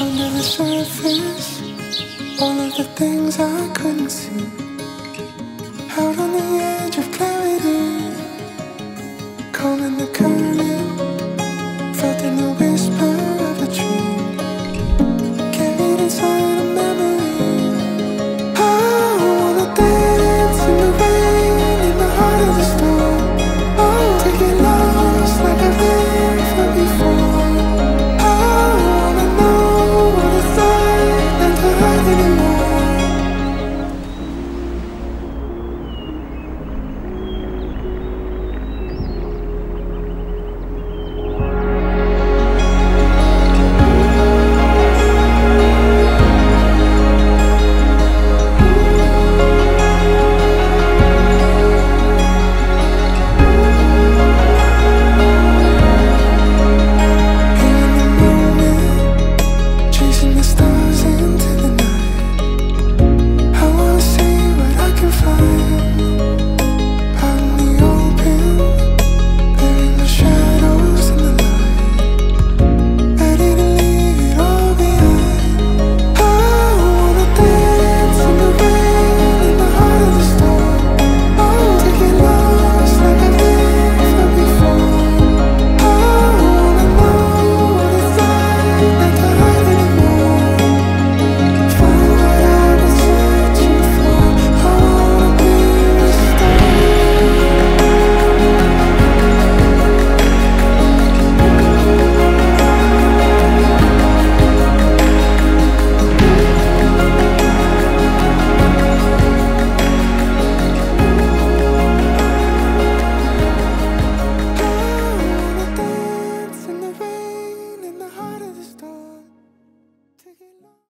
Under the surface, all of the things I couldn't see. Out on the edge of clarity, calling the curve.